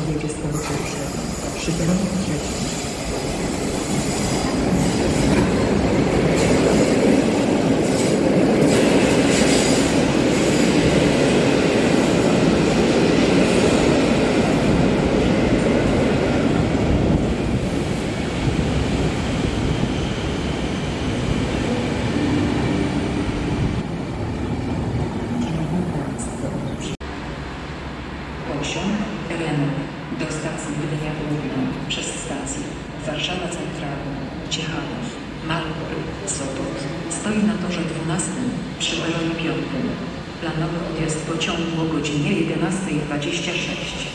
odpowiedzi z tego pierwsze. Przychylenie do stacji Gdynia Główna przez stację Warszawa Centralna, Ciechanów, Malbor, Sopot. Stoi na torze 12 przy peronie 5. Planowy odjazd pociągu o godzinie 11.26.